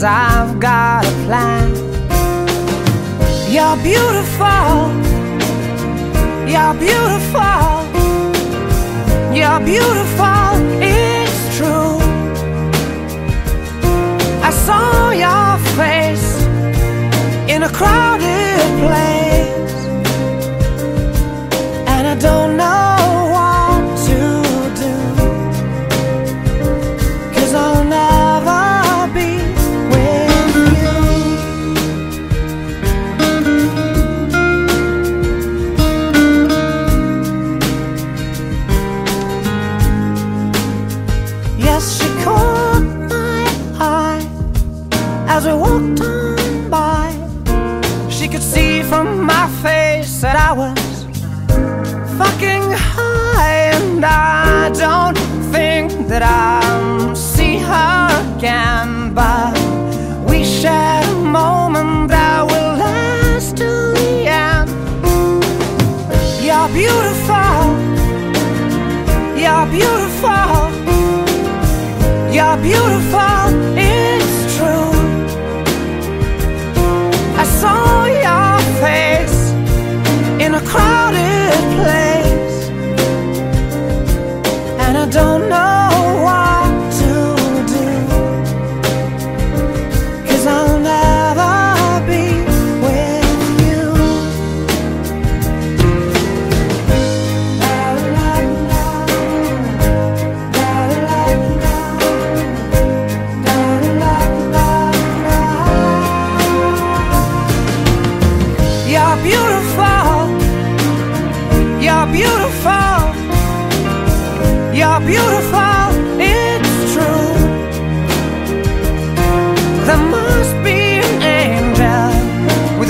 cause I've got a plan. You're beautiful. I was fucking high, and I don't think that I'll see her again. But we shared a moment that will last till the end. You're beautiful. You're beautiful. You're beautiful, crowded place, and I don't know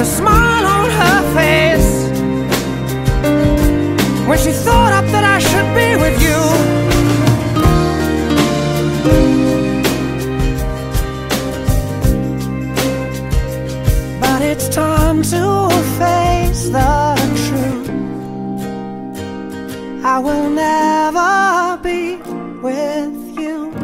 a smile on her face when she thought up that I should be with you. But it's time to face the truth. I will never be with you.